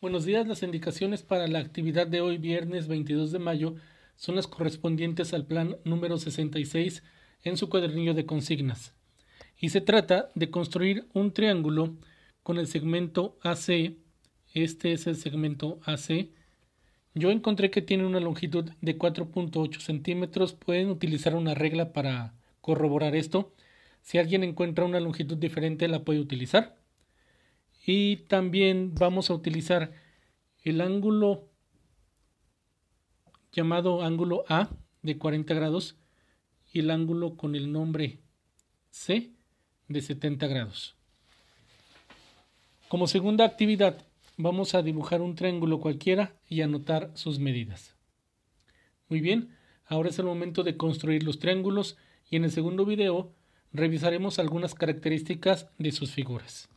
Buenos días, las indicaciones para la actividad de hoy viernes 22 de mayo son las correspondientes al plan número 66 en su cuadernillo de consignas. Y se trata de construir un triángulo con el segmento AC. Este es el segmento AC. Yo encontré que tiene una longitud de 4.8 centímetros. Pueden utilizar una regla para corroborar esto. Si alguien encuentra una longitud diferente, la puede utilizar y también vamos a utilizar el ángulo llamado ángulo A de 40 grados y el ángulo con el nombre C de 70 grados. Como segunda actividad vamos a dibujar un triángulo cualquiera y anotar sus medidas. Muy bien, ahora es el momento de construir los triángulos y en el segundo video revisaremos algunas características de sus figuras.